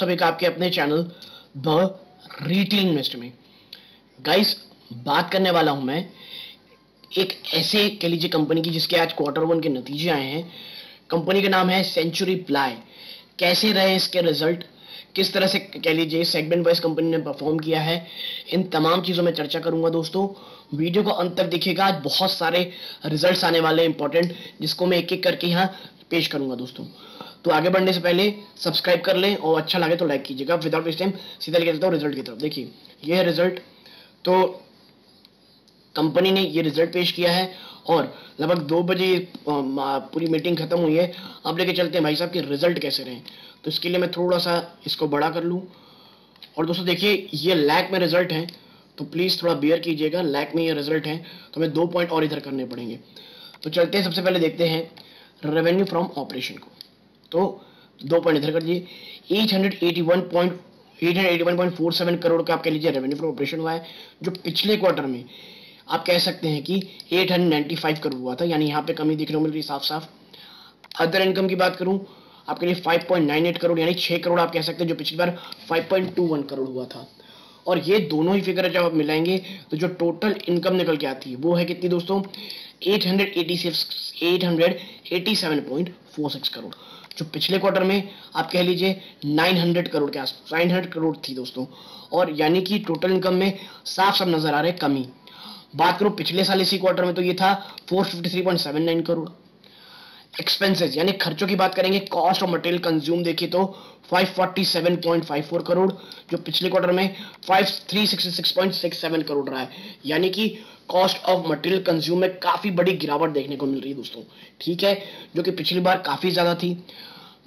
सभी का आपके अपने चैनल द रिटेल इन्वेस्ट में। गाइस बात करने वाला हूँ मैं। एक ऐसे कह लीजिए कंपनी की जिसके आज क्वार्टर वन के नतीजे आए हैं। कंपनी का नाम है सेंचुरी प्लाई कैसे रहे इसके रिज़ल्ट किस तरह से कह लीजिए सेगमेंट वाइज कंपनी ने परफॉर्म किया है? इन तमाम चीज़ों में चर्चा करूँगा दोस्तों। वीडियो को अंत तक देखिएगा। आज बहुत सारे रिजल्ट्स आने वाले इंपॉर्टेंट जिसको मैं एक एक करके यहाँ पेश करूँगा दोस्तों। तो आगे बढ़ने से पहले सब्सक्राइब कर लें और अच्छा लगे तो लाइक कीजिएगा। विदाउट वेस्ट टाइम सीधा लेके चलता हूँ रिज़ल्ट की तरफ़। देखिए, ये है रिज़ल्ट तो कंपनी ने ये रिज़ल्ट पेश किया है और लगभग दो बजे पूरी मीटिंग खत्म हुई है। अब लेके चलते हैं भाई साहब के रिज़ल्ट कैसे रहे। तो इसके लिए मैं थोड़ा सा इसको बड़ा कर लूँ। और दोस्तों देखिए, ये लैक में रिज़ल्ट है। तो प्लीज़ थोड़ा बियर कीजिएगा। लैक में ये रिज़ल्ट है। तो हमें दो पॉइंट और इधर करने पड़ेंगे। तो चलते हैं, सबसे पहले देखते हैं। रेवेन्यू फ्रॉम ऑपरेशन को। तो दो पॉइंट इधर कर दिए eight hundred eighty one point eight eighty one point crore का आप कह लीजिए रेवेन्यू फ्रॉम ऑपरेशन हुआ है, जो पिछले क्वार्टर में आप कह सकते हैं कि eight hundred ninety five crore हुआ था, यानी यहाँ पे कमी दिखने को मिल रही साफ़ साफ़ अदर इनकम की बात करूँ, आपके लिए 5.98 करोड़, यानी 6 करोड़ आप कह सकते हैं, जो पिछली बार 5.21 करोड़ हुआ था। और ये दोनों ही फिगर जब आप मिलाएँगे तो जो टोटल इनकम निकल के आती है, वो है कितनी दोस्तों? 886 887.46 करोड़। जो पिछले क्वार्टर में आप कह लीजिए 900 करोड़ के आसपास 900 करोड़ थी दोस्तों। और यानी कि टोटल इनकम में साफ़ साफ़ नज़र आ रहे कमी। बात करूँ पिछले साल इसी क्वार्टर में तो ये था 453.79 करोड़। एक्सपेंसेस यानी खर्चों की बात करेंगे कॉस्ट ऑफ़ मटेरियल कंज्यूम देखिए तो 547.54 करोड़, जो पिछले क्वार्टर में 5366.67 करोड़ रहा है। यानी कि कॉस्ट ऑफ़ मटेरियल कंज्यूम में काफ़ी बड़ी गिरावट देखने को मिल रही है दोस्तों। ठीक है? जो कि पिछली बार काफ़ी ज़्यादा थी।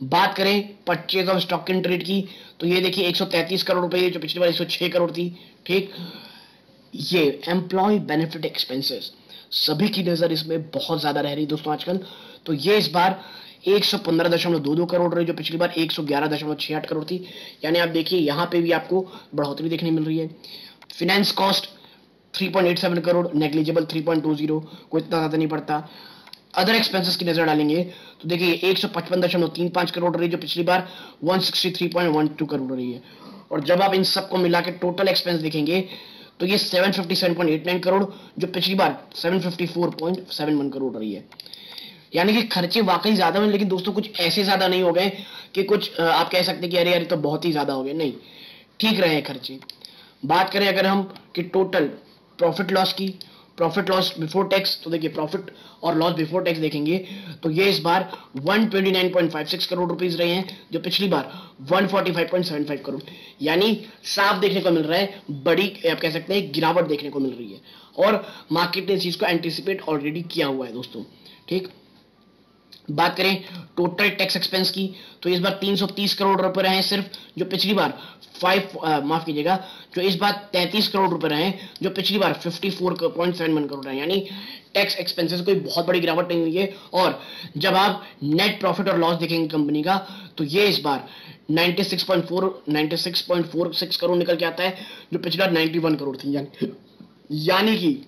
बात करें purchase of stock in trade की तो ये देखिए 133 करोड़ रुपए, जो पिछली बार 106 करोड़ थी। ठीक? ये एम्प्लॉय बेनिफिट एक्सपेंसेस सभी की नज़र इसमें बहुत ज़्यादा रह रही दोस्तों आजकल। तो ये इस बार एक सौ पंद्रह दशमलव दो दो करोड़ रही, जो पिछली बार एक सौ ग्यारह दशमलव छह आठ करोड़ थी। यानी आप देखिए, यहाँ पे भी आपको बढ़ोतरी देखने मिल रही है। फिनेंस कॉस्ट 3.87 करोड़ नेग्लिजिबल 3.20 को इतना ज़्यादा नहीं पड़ता। अदर एक्सपेंसेस की नज़र डालेंगे तो देखिए, एक सौ पचपन दशमलव तीन पाँच करोड़ रही, जो पिछली बार 163.12 करोड़ रही है। और जब आप इन सबको मिला के टोटल एक्सपेंस देखेंगे तो ये 757.89 करोड़, जो पिछली बार 754.71 करोड़ रही है। यानी कि खर्चे वाकई ज़्यादा हुए, लेकिन दोस्तों कुछ ऐसे ज़्यादा नहीं हो गए कि कुछ आप कह सकते कि अरे यार तो बहुत ही ज़्यादा हो गए। नहीं, ठीक रहे खर्चे। बात करें अगर हम कि टोटल प्रॉफिट लॉस की प्रॉफिट लॉस बिफोर टैक्स तो देखिए प्रॉफिट और लॉस बिफोर टैक्स देखेंगे तो ये इस बार 129.56 करोड़ रुपीस रहे हैं, जो पिछली बार 145.75 करोड़। यानी साफ़ देखने को मिल रहा है, बड़ी, आप कह सकते हैं, गिरावट देखने को मिल रही है। और मार्केट ने इस चीज़ को एंटिसिपेट ऑलरेडी किया हुआ है दोस्तों, ठीक? बात करें टोटल टैक्स एक्सपेंस की तो इस बार 330 करोड़ रुपए रहे सिर्फ़, जो पिछली बार फाइव माफ़ कीजिएगा, जो इस बार 33 करोड़ रुपए रहे जो पिछली बार 54.71 करोड़ रहे यानी टैक्स एक्सपेंसेस कोई बहुत बड़ी गिरावट नहीं हुई है। और जब आप नेट प्रॉफिट और लॉस देखेंगे कंपनी का तो ये इस बार 96.4 96.46 करोड़ निकल के आता है, जो पिछली बार 91 करोड़ थी। यानी यानी कि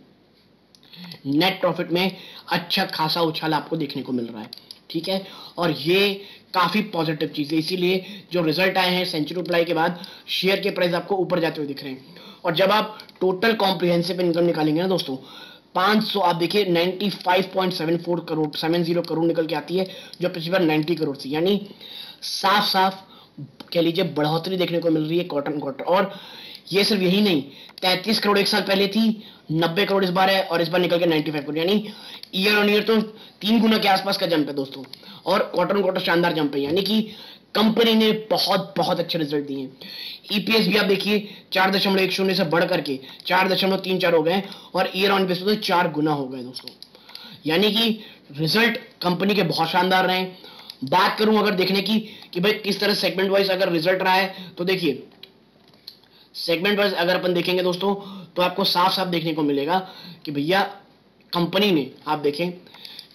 नेट प्रॉफिट में अच्छा खासा उछाल आपको देखने को मिल रहा है, ठीक है? और ये काफ़ी पॉजिटिव चीज़ है। इसीलिए जो रिज़ल्ट आए हैं सेंचुरी अप्लाई के बाद शेयर के प्राइस आपको ऊपर जाते हुए दिख रहे हैं। और जब आप टोटल कॉम्प्रिहेंसिव इनकम निकालेंगे ना दोस्तों 500 आप देखिए 95.74 करोड़ 70 करोड़ निकल के आती है, जो पिछली बार 90 करोड़ थी। यानी साफ़ साफ़ कह लीजिए, बढ़ोतरी देखने को मिल रही है कॉटन कॉटन और ये सिर्फ़ यही नहीं 33 करोड़ एक साल पहले थी 90 करोड़ इस बार है और इस बार निकल के 95 करोड़। यानी ईयर ऑन ईयर तो तीन गुना के आसपास का जंप है दोस्तों। और क्वार्टर क्वार्टर शानदार जंप है। यानी कि कंपनी ने बहुत बहुत अच्छे रिज़ल्ट दिए। ईपीएस e भी आप देखिए, चार दशमलव एक शून्य से बढ़ करके चार दशमलव तीन चार हो गए और ईयर ऑन बेस तो चार गुना हो गए दोस्तों। यानी कि रिज़ल्ट कंपनी के बहुत शानदार रहे। बात करूँ अगर देखने की कि भाई किस तरह सेगमेंट वाइज अगर रिज़ल्ट रहा है तो देखिए सेगमेंट वाइज अगर अपन देखेंगे दोस्तों तो आपको साफ़ साफ़ देखने को मिलेगा कि भैया कंपनी ने आप देखें,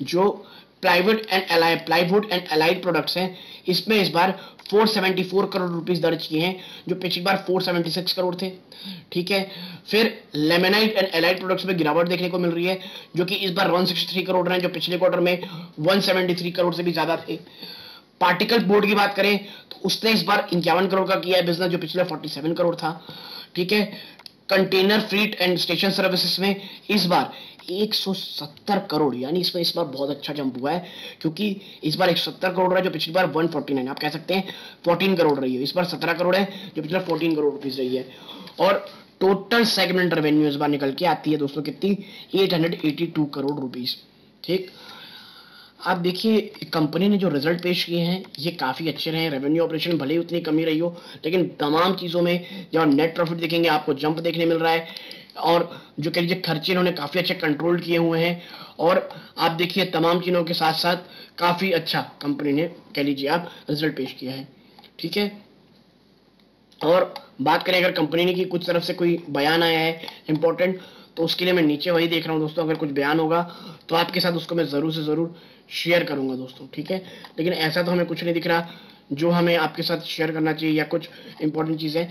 जो plywood and allied plywood and allied products हैं। इसमें इस बार 474 करोड़ रुपीस दर्ज किए हैं, जो पिछली बार 476 करोड़ थे। ठीक है? फिर लेमेनाइट एंड एलाइड प्रोडक्ट्स में गिरावट देखने को मिल रही है, जो कि इस बार 163 करोड़ रहे जो पिछले क्वार्टर में 173 करोड़ से भी ज़्यादा थे। पार्टिकल बोर्ड की बात करें तो उसने इस बार इक्यावन करोड़ का किया है बिज़नेस जो पिछले 47 करोड़ था। ठीक है? Container freight and station services में इस बार 170 करोड़, यानी इसमें इस बार बहुत अच्छा जंप हुआ है, क्योंकि इस बार 170 करोड़ रहा है, जो पिछली बार 149 आप कह सकते हैं 14 करोड़ रही है। इस बार 17 करोड़ है, जो पिछला 14 करोड़ रुपीज़ रही है। और टोटल सेगमेंट रेवेन्यू इस बार निकल के आती है दोस्तों कितनी? 882 करोड़ रुपीज़ ठीक? आप देखिए कंपनी ने जो रिज़ल्ट पेश किए हैं, ये काफ़ी अच्छे रहे रेवेन्यू ऑपरेशन भले ही उतनी कमी रही हो, लेकिन तमाम चीज़ों में जब नेट प्रॉफिट देखेंगे, आपको जंप देखने मिल रहा है। और जो कह लीजिए खर्चे इन्होंने काफ़ी अच्छे कंट्रोल किए हुए हैं। और आप देखिए तमाम चीज़ों के साथ साथ काफ़ी अच्छा कंपनी ने कह लीजिए आप रिज़ल्ट पेश किया है। ठीक है? और बात करें अगर कंपनी ने की कुछ तरफ़ से कोई बयान आया है इंपॉर्टेंट तो उसके लिए मैं नीचे वही देख रहा हूँ दोस्तों, अगर कुछ बयान होगा तो आपके साथ उसको मैं ज़रूर से ज़रूर शेयर करूँगा दोस्तों, ठीक है? लेकिन ऐसा तो हमें कुछ नहीं दिख रहा। जो हमें आपके साथ शेयर करना चाहिए या कुछ इंपॉर्टेंट चीज़ें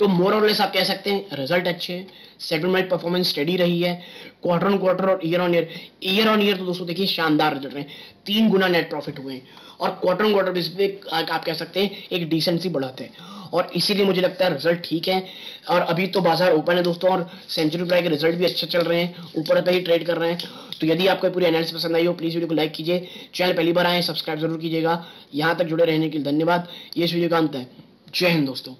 तो मोर और लेस आप कह सकते हैं रिज़ल्ट अच्छे सेकंड परफॉर्मेंस स्टडी रही है क्वार्टर ऑन क्वार्टर और year on year year on year तो दोस्तों देखिए शानदार रिज़ल्ट रहे तीन गुना नेट प्रॉफिट हुए हैं और क्वार्टर ऑन क्वार्टर बेस पे आप कह सकते हैं एक डिसेंसी बढ़ाते हैं और इसीलिए मुझे लगता है रिज़ल्ट ठीक है और अभी तो बाज़ार ओपन है दोस्तों और सेंचुरी प्राई के रिज़ल्ट भी अच्छे चल रहे हैं, ऊपर पे ही ट्रेड कर रहे हैं। तो यदि आपको पूरी एनालिसिस पसंद आई हो प्लीज़ वीडियो को लाइक कीजिए चैनल पहली बार आए सब्सक्राइब ज़रूर कीजिएगा। यहाँ तक जुड़े रहने के लिए धन्यवाद। ये इस वीडियो का अंत है। जय हिंद दोस्तों।